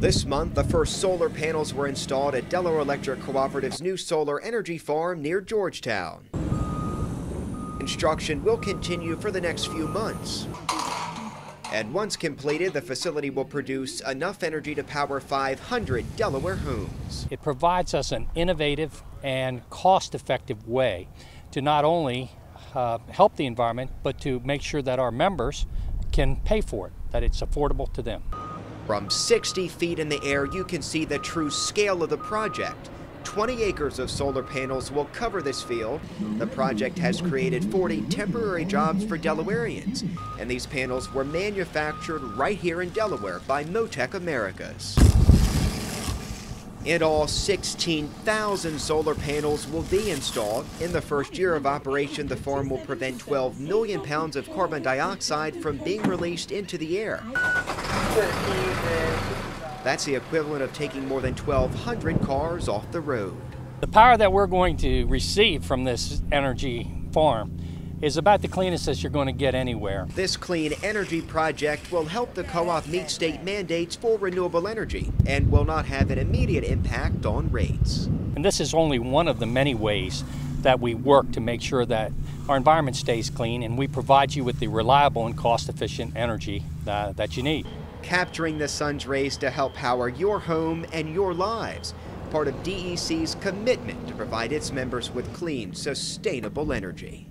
This month, the first solar panels were installed at Delaware Electric Cooperative's new solar energy farm near Georgetown. Construction will continue for the next few months. And once completed, the facility will produce enough energy to power 500 Delaware homes. It provides us an innovative and cost effective way to not only uh, help the environment, but to make sure that our members can pay for it, that it's affordable to them. From 60 feet in the air, you can see the true scale of the project. 20 acres of solar panels will cover this field. The project has created 40 temporary jobs for Delawareans, and these panels were manufactured right here in Delaware by Motech Americas. In all, 16,000 solar panels will be installed. In the first year of operation, the farm will prevent 12 million pounds of carbon dioxide from being released into the air. That's the equivalent of taking more than 1,200 cars off the road. The power that we're going to receive from this energy farm is about the cleanest that you're going to get anywhere. This clean energy project will help the co-op meet state mandates for renewable energy and will not have an immediate impact on rates. And this is only one of the many ways that we work to make sure that our environment stays clean and we provide you with the reliable and cost-efficient energy uh, that you need. Capturing the sun's rays to help power your home and your lives, part of DEC's commitment to provide its members with clean, sustainable energy.